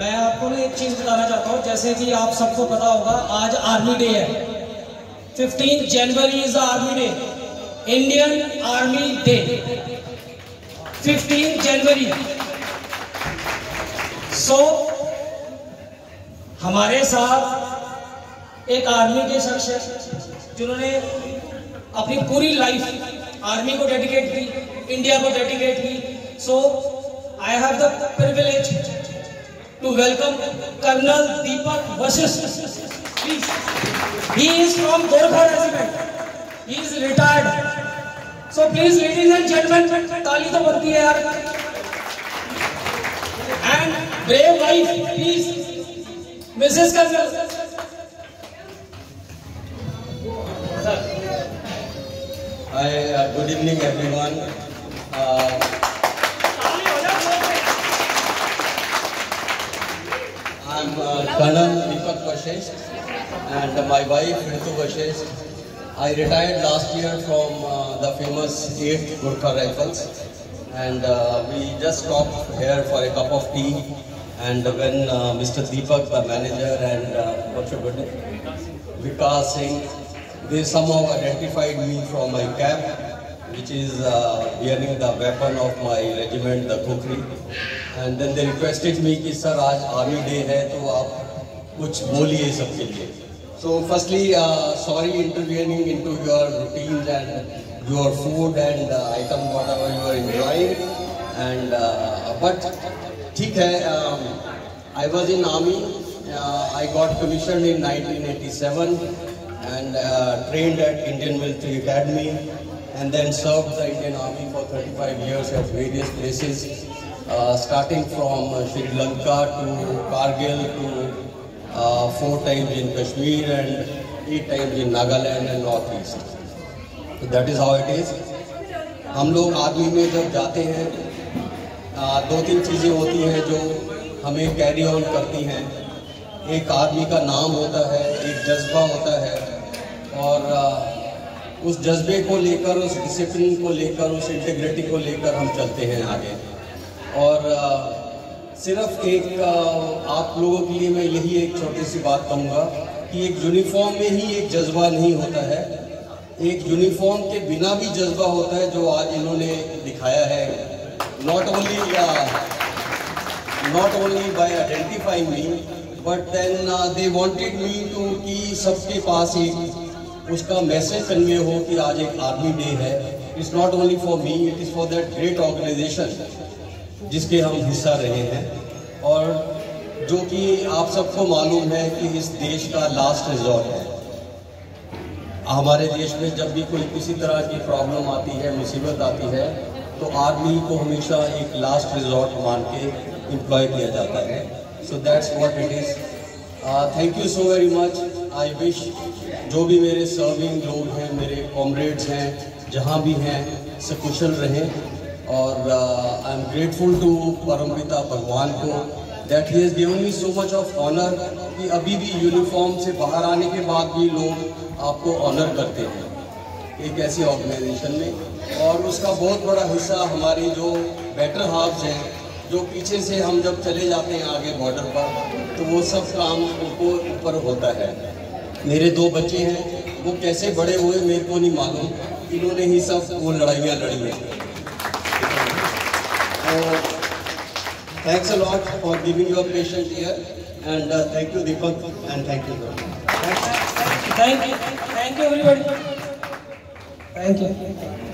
मैं आपको ना एक चीज़ बताना चाहता हूँ जैसे कि आप सबको पता होगा आज आर्मी डे है। Fifteen January is army day Indian army day. Fifteen January. So so, हमारे साथ एक आर्मी के शख्स है जिन्होंने अपनी पूरी लाइफ आर्मी को डेडिकेट की इंडिया को डेडिकेट की। So I have the privilege to welcome colonel Deepak Vashishtha please he is from Gorkha regiment he is retired so please ladies and gentleman ताली तो बनती है यार and brave wife please missus colonel Hi, uh, good evening everyone. Uh, Uh, Deepak Vashisht and my wife Ritu Vashisht. I retired last year from uh, the famous 8th Gurkha Rifles and uh, we just stopped here for a cup of tea and when uh, Mr. Deepak, the manager and uh, what's your good name? Vikas Singh they somehow identified me from my cap, which is uh, bearing the weapon of my regiment, the Kukri. And then they requested me कि sir आज army day है तो आप कुछ बोलिए सबके लिए. So firstly, uh, sorry intervening into your routines and your food and uh, item whatever you are enjoying. And uh, but ठीक है, um, I was in army. Uh, I got commissioned in 1987 and uh, trained at Indian Military Academy And then served the Indian Army for 35 years at various places, uh, starting from uh, Sri Lanka to Kargil to uh, four times in Kashmir and eight times in Nagaland and Northeast. So that is how it is. हम लोग army में जब जाते हैं दो तीन चीज़ें होती हैं जो हमें कैरी ऑन करती हैं एक आदमी का नाम होता है एक जज्बा होता है उस जज्बे को लेकर, उस डिसिप्लिन को लेकर, उस इंटीग्रिटी को लेकर हम चलते हैं आगे। और सिर्फ़ एक आप लोगों के लिए मैं यही एक छोटी सी बात कहूँगा कि एक यूनिफॉर्म में ही एक जज्बा नहीं होता है। एक यूनिफॉर्म के बिना भी जज्बा होता है, जो आज इन्होंने दिखाया है। Not only not only by identifying me but then they wanted me to कि सबके पास एक उसका मैसेज कन्वे हो कि आज एक आर्मी डे है। It's not only for me it is for that great organization जिसके हम हिस्सा रहे हैं। और जो कि आप सबको मालूम है कि इस देश का लास्ट रिजॉर्ट है। हमारे देश में जब भी कोई किसी तरह की प्रॉब्लम आती है, मुसीबत आती है तो आर्मी को हमेशा एक लास्ट रिजॉर्ट मान के इम्प्लॉय किया जाता है। So that's what it is thank you so very much I wish जो भी मेरे सर्विंग लोग हैं, मेरे कॉमरेड्स हैं, जहाँ भी हैं सकुशल रहें और आई एम ग्रेटफुल टू परमपिता भगवान को that he has given me so much of honour कि अभी भी यूनिफॉर्म से बाहर आने के बाद भी लोग आपको ऑनर करते हैं। एक ऐसी ऑर्गेनाइजेशन में और उसका बहुत बड़ा हिस्सा हमारी जो बेटर हाफ्स हैं, जो पीछे से हम जब चले जाते हैं आगे बॉर्डर पर तो वो सब काम उनको ऊपर होता है। मेरे दो बच्चे हैं, वो कैसे बड़े हुए मेरे को नहीं मालूम। इन्होंने ही सब वो लड़ाइयाँ लड़ी हैं। Thanks a lot for giving your patient here and thank you Deepak and thank you thank you thank you thank you